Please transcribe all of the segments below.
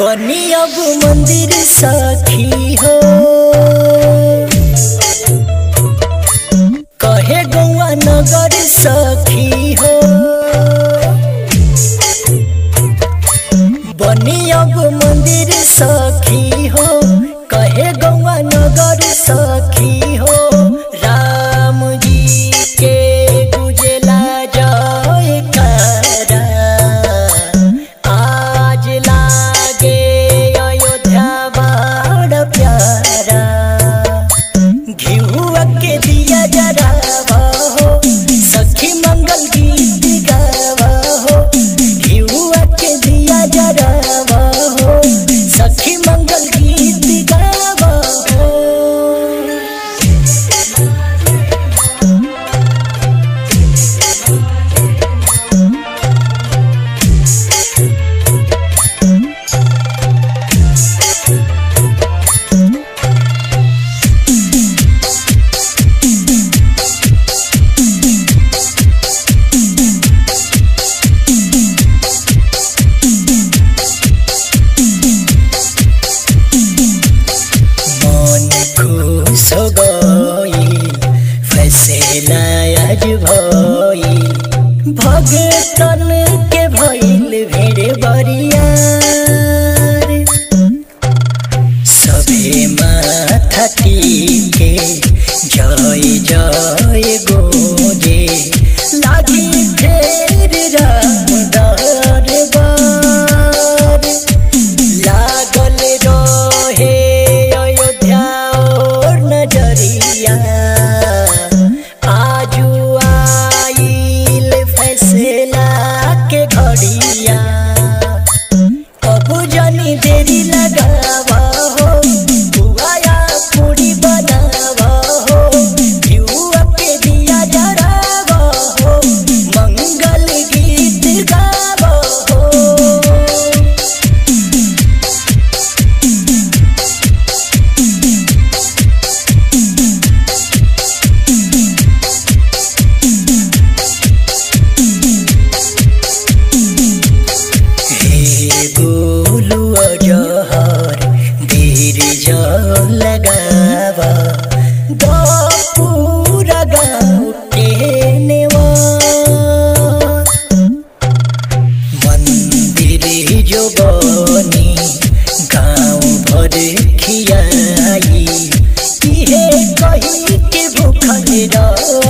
बनी अब मंदिर सखी हो। कहे गौआ नगर सखी हो। नाराज़ भई। भगतन के भइल भेड़ बरिया। तेरी जो बनी गाँव भर खियाई। कही के भूखल रही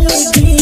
Luis